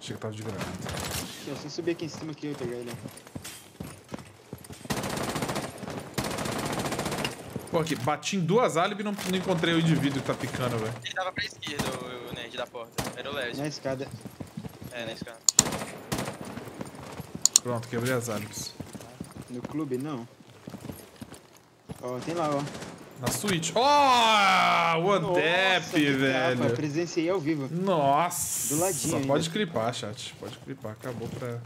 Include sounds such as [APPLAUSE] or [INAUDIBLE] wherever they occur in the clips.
Achei que tava de granada. Eu subir aqui em cima aqui, eu vou pegar ele. Pô, aqui, bati em duas alibis e não, não encontrei o indivíduo que tá picando, velho. Ele tava pra esquerda, o, o nerd da porta. Era o LED. Na escada. É, na escada. Pronto, quebrei as alibis. No clube, não. Ó, tem lá, ó. Na suíte. Oh! O Nossa, que velho. tapa, presenciei ao vivo. Nossa! Do ladinho ainda. Pode clipar, chat. Pode clipar. Acabou pra.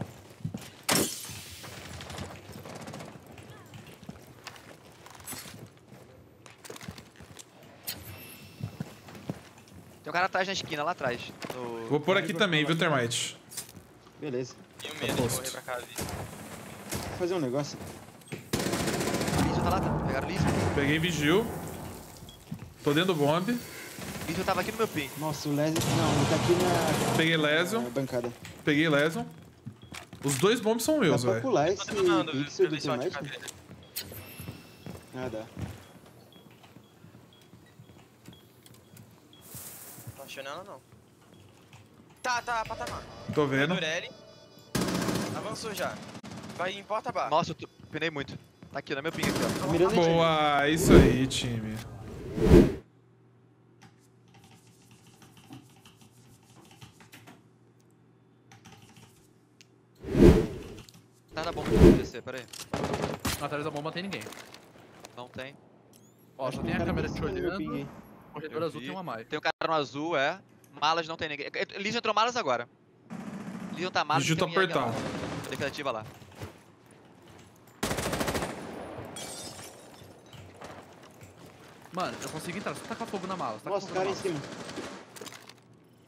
Tem um cara atrás na esquina, lá atrás. No... Vou pôr aqui também, viu, Termite? Beleza. Tenho medo de posto. correr pra casa. Vou fazer um negócio. Lá, tá? Pegaram o. Peguei vigil. Tô dentro do bombe. Lísio tava aqui no meu ping. Nossa, o Les... Não, ele tá aqui na, Peguei Lesion. na bancada. Peguei Lesion. Os dois bombs são Dá meus, pra velho. pular Tô esse demandando, viu? pixel Pra do cadeira. Ah, dá. Não tô achando ela, não. Tá, tá, patamar. Tô vendo. Avançou já. Vai em porta bar. Nossa, eu penei muito. Tá aqui, no meu ping aqui, ó. Tá. Boa, isso aí, time. Tá na bomba de descer, pera aí. Atrás da bomba não tem ninguém. Não tem. Ó, Acho só tem a câmera te olhando. Corredor azul tem uma mais. Tem um cara no azul, é. Malas não tem ninguém. Lísio entrou malas agora. Lísio tá malas. Não tá apertado. Definitiva lá. Mano, eu consigo entrar. Só tacar fogo na mala. Taca Nossa, fogo na cara em cima.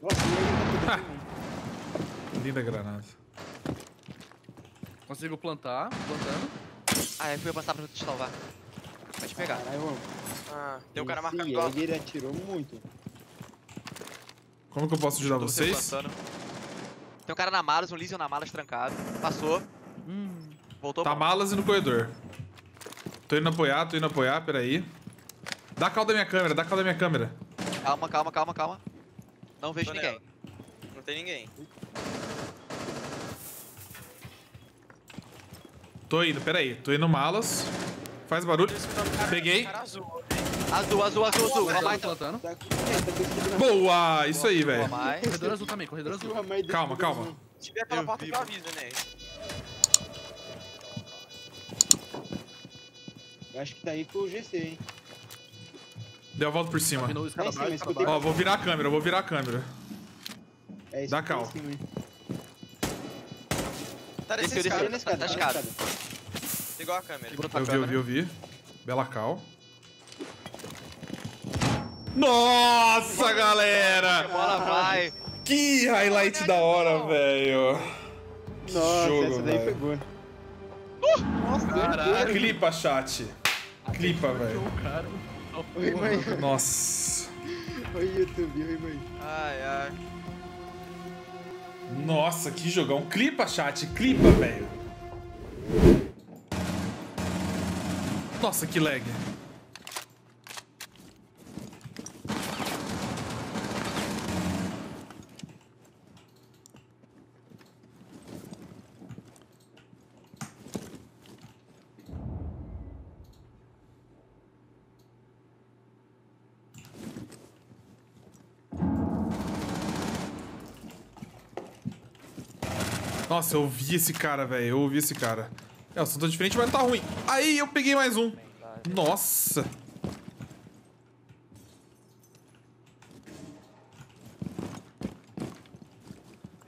Nossa, o Meg tá tudo Linda granada. Consigo plantar, plantando. Ah, eu fui avançar pra te salvar. Vai te pegar. Caralho, mano. Ah, tem um cara marcando alto. Jäger atirou muito. Como que eu posso ajudar você vocês? plantando. Tem um cara na malas, um Lísio na malas trancado. Passou. Hum. Voltou. Tá bom. malas e no corredor. Tô indo apoiar, tô indo apoiar, peraí. Dá cal da minha câmera, dá cal da minha câmera. Calma, calma, calma, calma. Não vejo Tô ninguém. nela. Não tem ninguém. Tô indo, peraí. Tô indo malas. Faz barulho. Peguei. cara azul. Azul, azul, azul, Plantando, Boa! Isso aí, velho. Corredor azul também, corredor azul. Calma, calma. Se tiver pela Eu porta, tu mano. avisa, né? Eu acho que tá aí com o GC, hein. Deu a volta por cima. Em cima, Ó, abaixo. vou virar a câmera, vou virar a câmera. É isso Dá que tá em cal. Tá Desceu, descendo desceu. Tá na escada, Tá tá escada. Igual a câmera. Eu vi, eu vi, eu vi. Bela cal. Nossa, galera! Bola vai. Que highlight da hora, velho. Nossa, jogo, essa daí foi boa. Nossa, Caralho. Clipa, chat. Clipa, velho. Oi, mãe. Nossa. Oi, YouTube. Oi, mãe. Ai, ai. Nossa, que jogão. Clipa, chat. Clipa, velho. Nossa, que lag. Nossa, eu vi esse cara, velho. Eu ouvi esse cara. É, eu só tô diferente, mas tá ruim. Aí, eu peguei mais um. Nossa.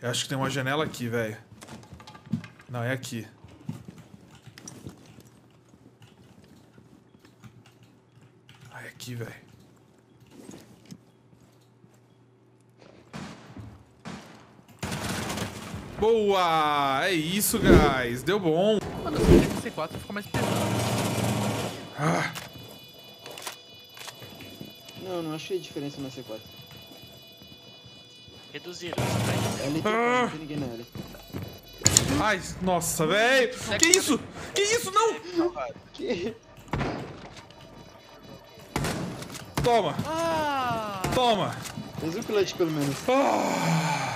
Eu acho que tem uma janela aqui, velho. Não, é aqui. Ah, é aqui, velho. Boa! É isso, guys. Deu bom. Mano, se C4 fica mais pesado. Ah, Não, não achei diferença na C4. Reduziram. Ah. não tem ninguém na L. ai, nossa, velho. Que isso? Que isso? Não! Que? Toma. Ah! Toma. Fez um clutch pelo menos. Ah.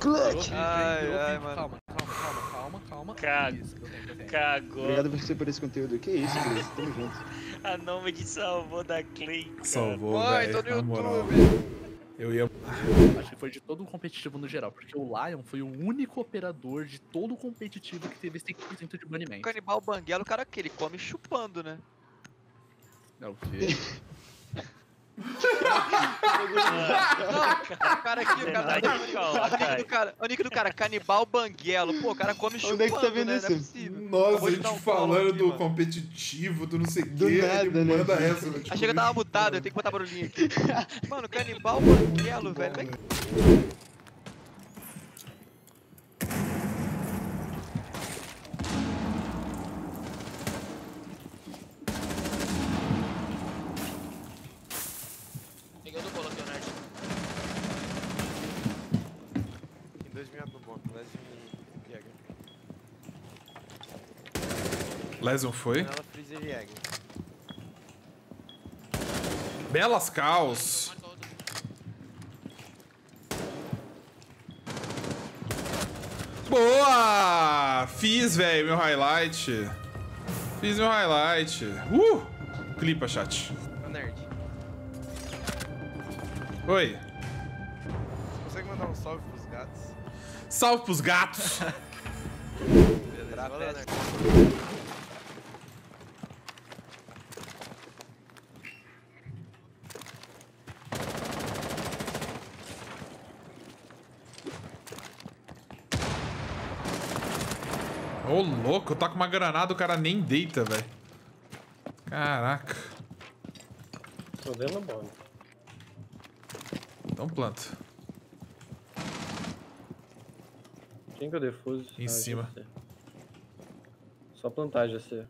Clutch! Ai, ai. Calma, calma, calma, calma, calma. Cago. Isso. Cagou. Obrigado por você por esse conteúdo. Que isso, Cris? Tamo junto. [LAUGHS] A Nômade salvou da Clay. cara. Salvou, velho. tô no. YouTube. Eu ia. Acho que foi de todo o competitivo no geral, porque o Lion foi o único operador de todo o competitivo que teve 100% de O banimento. canibal banguelo, o cara que ele come chupando, né? É o quê? [LAUGHS] Não, o cara aqui, o cara Verdade, tá cara. do cara, o nick do cara, canibal banguelo. Pô, o cara come chupando, Onde é que tá vendo né? isso? Não é. Nossa, a gente um falando aqui, do mano. competitivo, do não sei o quê. nada, ele né? manda essa. né? Tipo, Achei que eu tava mutado, eu tenho que botar barulhinho aqui. [LAUGHS] Mano, canibal banguelo, velho. Como é que- Peguei o do bolo aqui, o nerd. Em 2 mil no bom. Lese e Jäger. Lesion foi. Belas caos. Boa! Fiz, velho, meu highlight. Fiz meu highlight. Uh! Clipa, chat. Nerd. Oi. Consegue mandar um salve pros gatos? Salve pros gatos. [LAUGHS] Beleza, valeu, nerd. Ô, louco, tá com uma granada, o cara nem deita, velho. Caraca. Tô dentro da bola. Então planta. Quem que eu defuso? Em cima. GC. Só plantar, GC.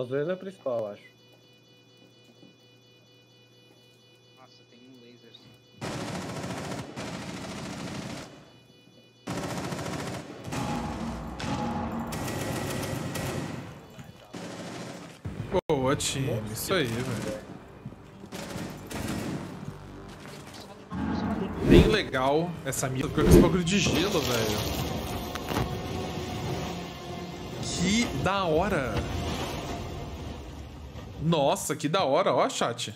Os dois na principal, eu acho. Nossa, tem um laser. Boa, time. Isso aí, velho. Bem legal essa mira com esse bagulho de gelo, velho. Que da hora. Nossa, que da hora. Ó, chat.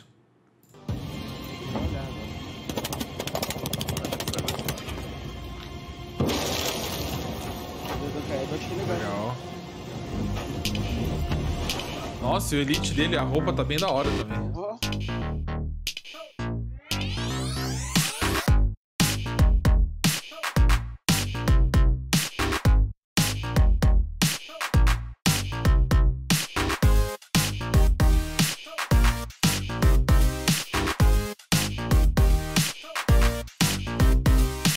Legal. Nossa, e o elite dele, a roupa tá bem da hora também.